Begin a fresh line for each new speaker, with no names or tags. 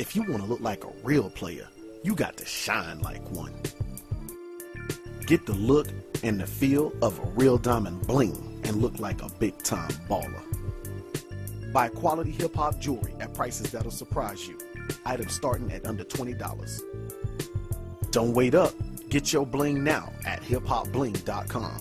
If you want to look like a real player, you got to shine like one. Get the look and the feel of a real diamond bling and look like a big time baller. Buy quality hip hop jewelry at prices that'll surprise you. Items starting at under $20. Don't wait up. Get your bling now at hiphopbling.com.